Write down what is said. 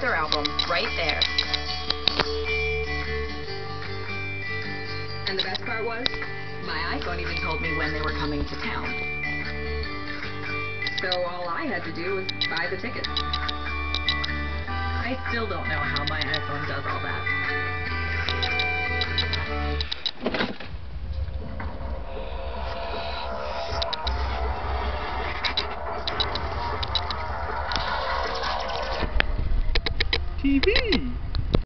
their album right there. And the best part was, my iPhone even told me when they were coming to town. So all I had to do was buy the tickets. I still don't know how my iPhone TV